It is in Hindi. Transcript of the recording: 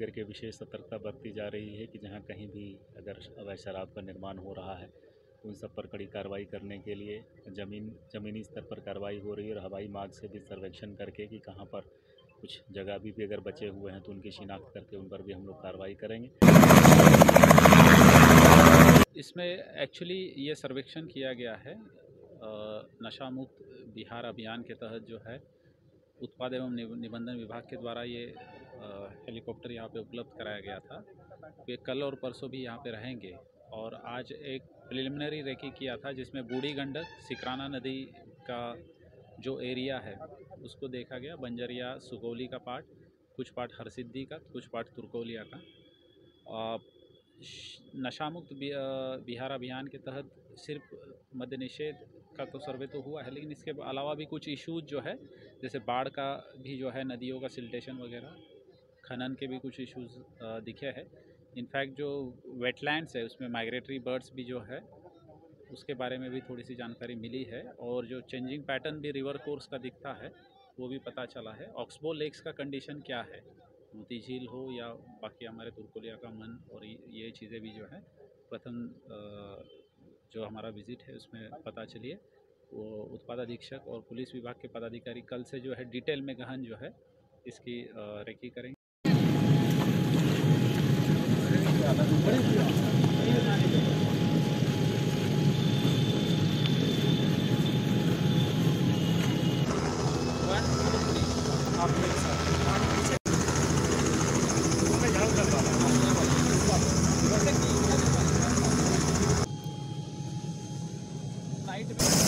सतर्कता बरती जा रही है कि जहाँ कहीं भी अगर अवैध शराब का निर्माण हो रहा है उन सब पर कड़ी कार्रवाई करने के लिए ज़मीन, ज़मीनी स्तर पर कार्रवाई हो रही है और हवाई मार्ग से भी सर्वेक्षण करके कि कहाँ पर कुछ जगह अभी भी अगर बचे हुए हैं तो उनकी शिनाख्त करके उन पर भी हम लोग कार्रवाई करेंगे। इसमें एक्चुअली ये सर्वेक्षण किया गया है नशा मुक्त बिहार अभियान के तहत जो है उत्पाद एवं निबंधन विभाग के द्वारा ये हेलीकॉप्टर यहाँ पे उपलब्ध कराया गया था। वे कल और परसों भी यहाँ पे रहेंगे और आज एक प्रिलिमिनरी रेकी किया था जिसमें बूढ़ी गंडक सिकराना नदी का जो एरिया है, उसको देखा गया। बंजरिया, सुगौली का पार्ट, कुछ पार्ट हरसिद्धि का, कुछ पार्ट तुर्कोलिया का। नशामुक्त बिहार अभियान के तहत सिर्फ़ मद्य निषेध का तो सर्वे तो हुआ है, लेकिन इसके अलावा भी कुछ इश्यूज़ जो है, जैसे बाढ़ का भी जो है, नदियों का सिल्टेशन वगैरह, खनन के भी कुछ इश्यूज़ दिखे हैं। इनफैक्ट जो वेटलैंड्स है, उसमें माइग्रेटरी बर्ड्स भी जो है, उसके बारे में भी थोड़ी सी जानकारी मिली है, और जो चेंजिंग पैटर्न भी रिवर कोर्स का दिखता है, वो भी पता चला है। ऑक्सबो लेक्स का कंडीशन क्या है? मोती झील हो या बाकी हमारे तुर्कोलिया का मन और ये चीज़ें भी जो है, प्रथम जो हमारा विज़िट है उसमें पता चलिए। वो उत्पाद अधीक्षक और पुलिस विभाग के पदाधिकारी कल से जो है डिटेल में गहन जो है इसकी रेकी करेंगे। to be.